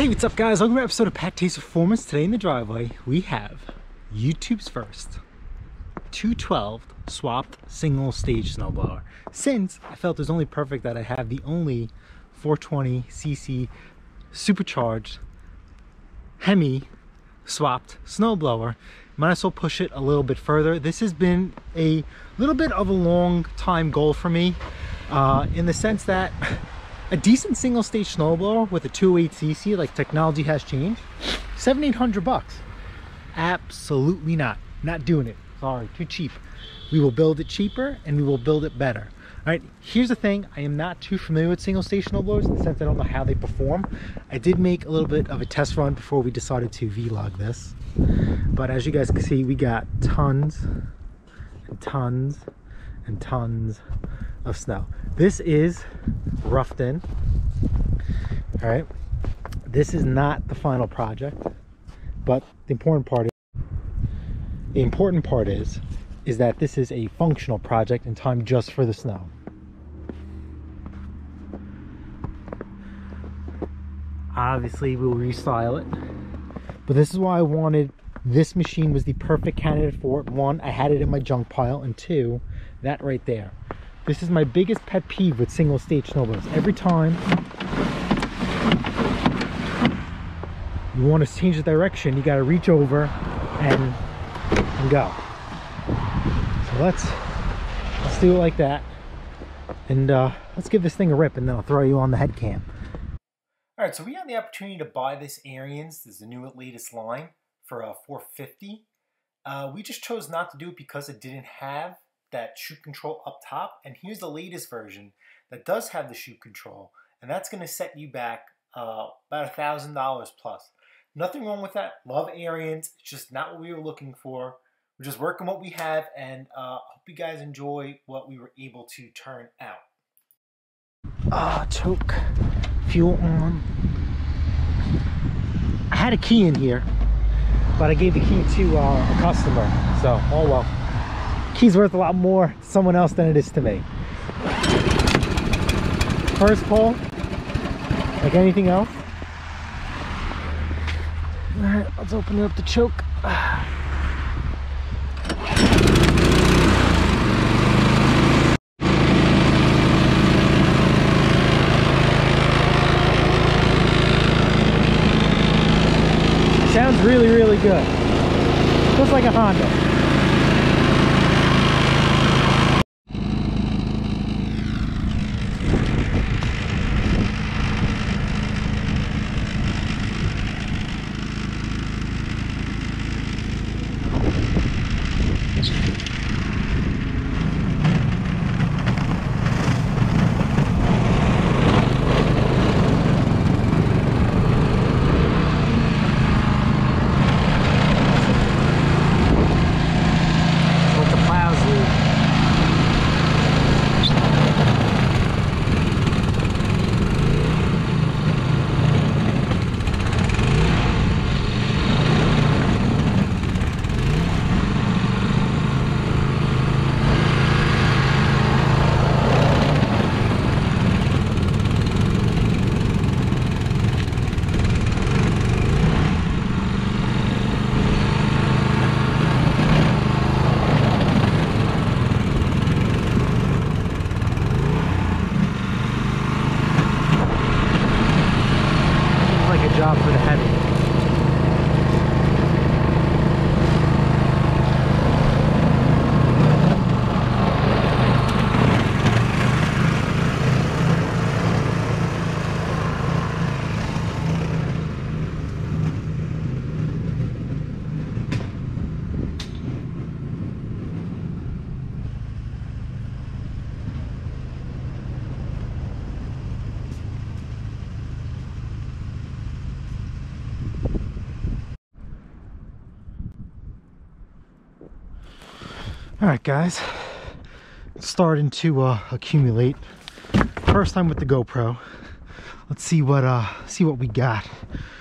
Hey, what's up guys? Welcome to episode of Pattay's Performance. Today in the driveway, we have YouTube's first 212 swapped single stage snowblower. Since I felt it was only perfect that I have the only 420cc supercharged Hemi swapped snowblower, might as well push it a little bit further. This has been a little bit of a long time goal for me uh, in the sense that a decent single stage snowblower with a 208cc like technology has changed. 7800 bucks. Absolutely not. Not doing it. Sorry too cheap. We will build it cheaper and we will build it better. All right here's the thing. I am not too familiar with single stage snowblowers in the sense i don't know how they perform. I did make a little bit of a test run before we decided to vlog this. But as you guys can see we got tons and tons and tons of snow. This is roughed in. All right. This is not the final project, but the important part is, the important part is, is that this is a functional project in time just for the snow. Obviously, we'll restyle it, but this is why I wanted this machine was the perfect candidate for it. One, I had it in my junk pile, and two, that right there. This is my biggest pet peeve with single stage snowboards. Every time you want to change the direction, you got to reach over and, and go. So let's let's do it like that, and uh, let's give this thing a rip, and then I'll throw you on the head cam. All right, so we had the opportunity to buy this Ariens. This is the new latest line for uh, 450. Uh, we just chose not to do it because it didn't have that chute control up top. And here's the latest version that does have the chute control. And that's going to set you back uh, about a $1,000 plus. Nothing wrong with that. Love Ariens. It's just not what we were looking for. We're just working what we have. And uh, hope you guys enjoy what we were able to turn out. Ah, choke. Fuel on. I had a key in here, but I gave the key to uh, a customer. So, oh well key's worth a lot more to someone else than it is to me. First pull, like anything else. All right, let's open up the choke. Sounds really, really good. Looks like a Honda. Job for the heavy. All right guys. Starting to uh, accumulate. First time with the GoPro. Let's see what uh see what we got.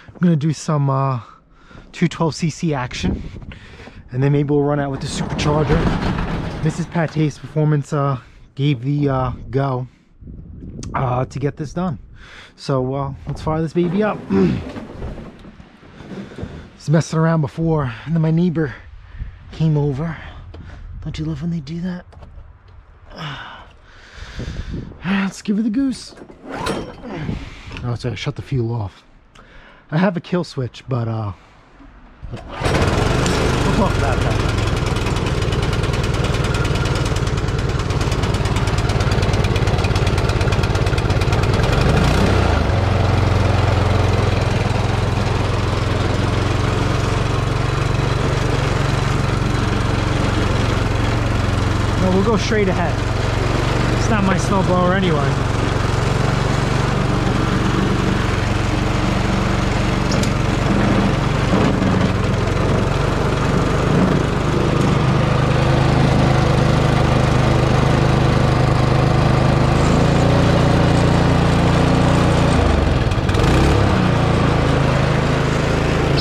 I'm gonna do some uh 212cc action and then maybe we'll run out with the supercharger. Mrs. Pattay's performance uh gave the uh go uh to get this done. So uh let's fire this baby up. Was messing around before, and then my neighbor came over. Don't you love when they do that? Let's give her the goose. Oh, sorry, shut the fuel off. I have a kill switch, but uh, we'll talk about that. Go straight ahead. It's not my snowblower anyway.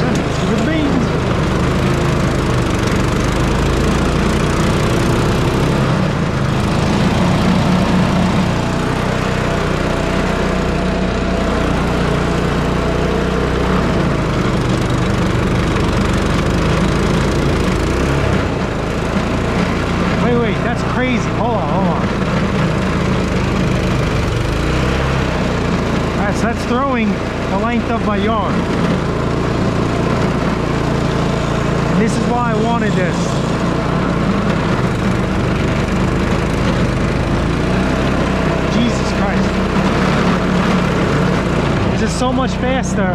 Let's give it beans. Wait, wait, that's crazy. Hold on, hold on. Alright, so that's throwing the length of my yard. And this is why I wanted this. Jesus Christ. This is so much faster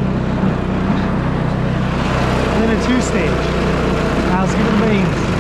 than a two-stage. Now it